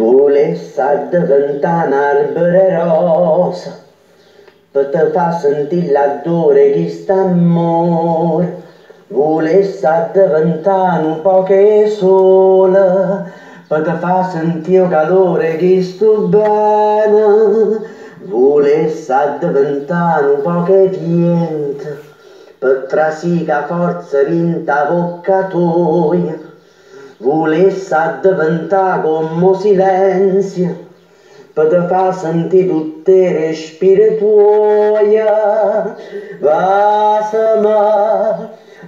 Volesse diventare un albero rosa. Per te fa sentire l'adore che sta amore volesse diventare un po' che sola per te fa sentire il calore che sto bene. Volesse diventare un po' che niente. Per trasica forza rinta bocca tua volesse diventare come silenzio per te fa sentire tutte le respire tuoi vasama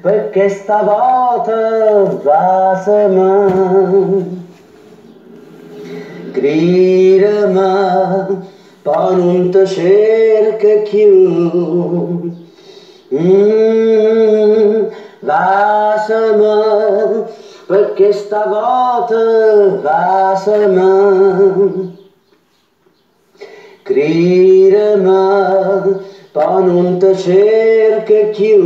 perché stavolta vasama. Gridami poi non ti cerca più mm, vasama Foi que esta volta vassa mão Crira-mă pa nu te chiu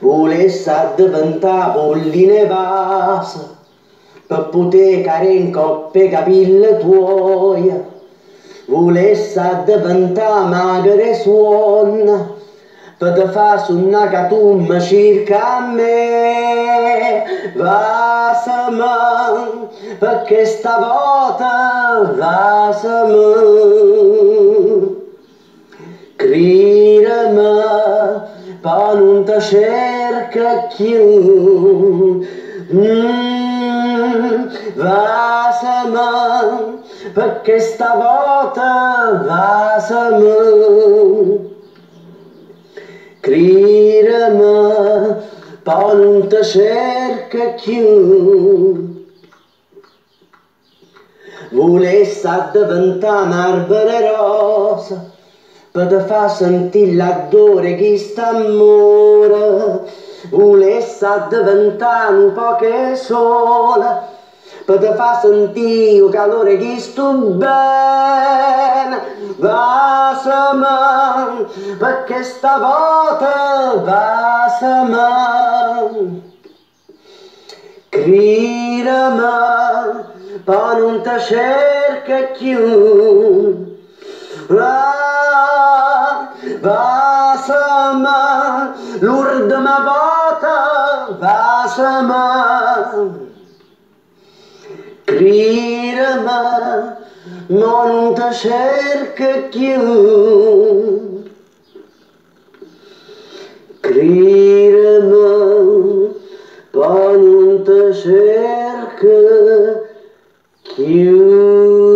Ule s-ar devânta bulline vasă Pe pute care încope capilă tuoia Ule s-ar devânta magre suonă Pada faço na gatu machirka me Vasa man Porque esta volta Vasa man Crira me mm, Pa não te cerca aqui, Vasa man Porque esta volta Vasa man non ti cerca più volesse diventare un albero rosa per te fa sentire l'adore che sta amore volesse diventare un po' che sola Para faça sentir o calor é que isto bem Dá-se para que esta volta dá-se a Crira-me para não te cerca que um Lá dá-se-me Lourdes-me bota dá-se a Querida, não te cerca kiu não te cerca kiu